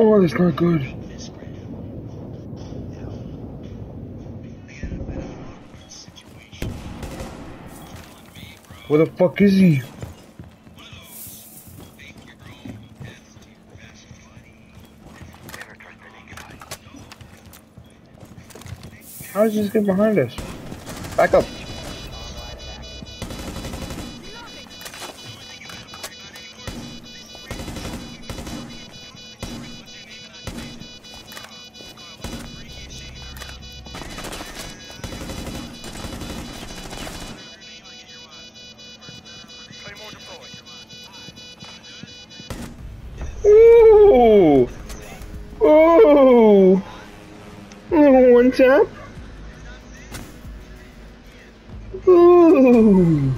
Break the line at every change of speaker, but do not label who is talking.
Oh, that's not good. Where the fuck is he? How did he just get behind us? Back up. Whoa! Little one tap. Ooh.